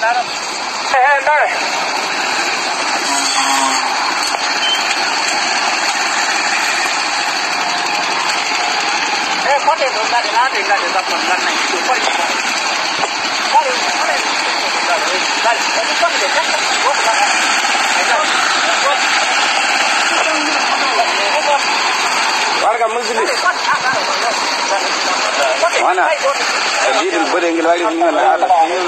Eh, dale. Eh, pode andar de lado e lá de da ponta na isso, pode. Dale, dale. Dale, dale. Itu kan dia kan. Gua bukan. warga muslim wana dalilin bude ngil wali ngil ala ngil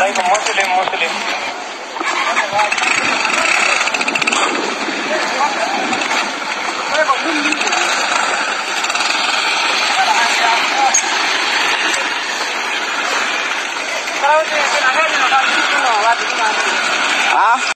عليكم مسلم مسلم ها